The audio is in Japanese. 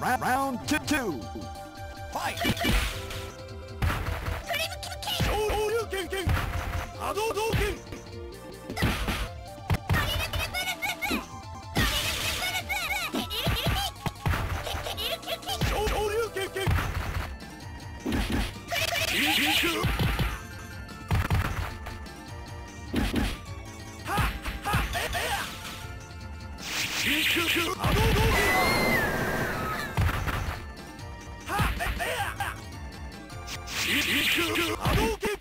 Round, round two. two. Fight. 波動道拳昇竜拳拳波動拳